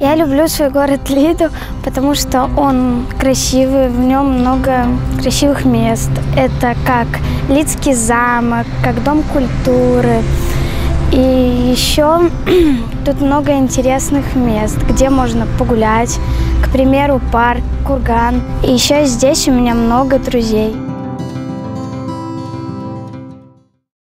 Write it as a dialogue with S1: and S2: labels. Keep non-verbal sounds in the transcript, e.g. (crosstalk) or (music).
S1: Я люблю свой город Лиду, потому что он красивый, в нем много красивых мест. Это как Лидский замок, как Дом культуры. И еще (clears throat) тут много интересных мест, где можно погулять. К примеру, парк, курган. И еще здесь у меня много друзей.